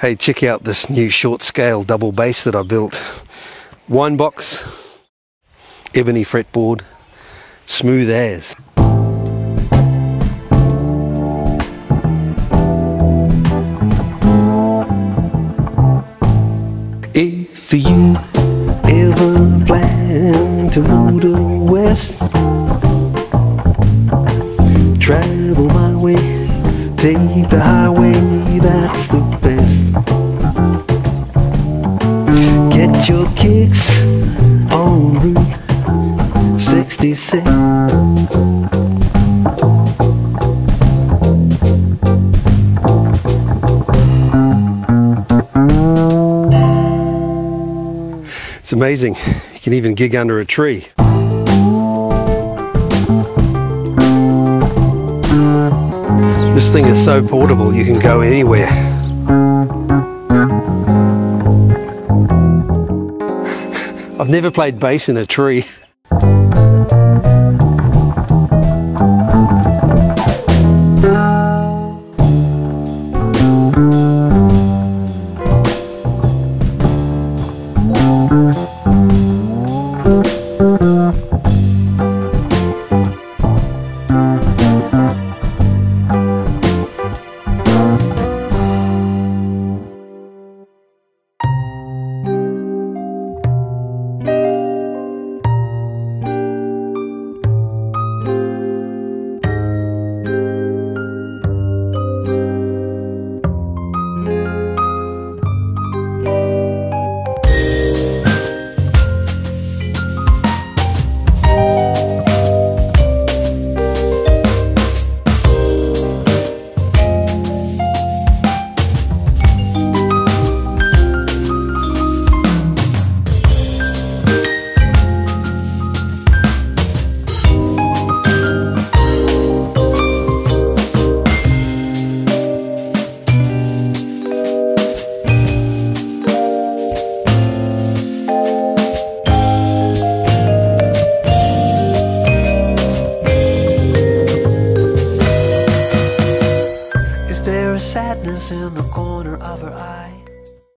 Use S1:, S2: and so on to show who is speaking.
S1: Hey, check out this new short scale double bass that I built. Wine box, ebony fretboard, smooth as. If you ever plan to move to west, way, take the highway, that's the best. Get your kicks on Route 66. It's amazing. You can even gig under a tree. This thing is so portable, you can go anywhere. I've never played bass in a tree.
S2: There a sadness in the corner of her eye?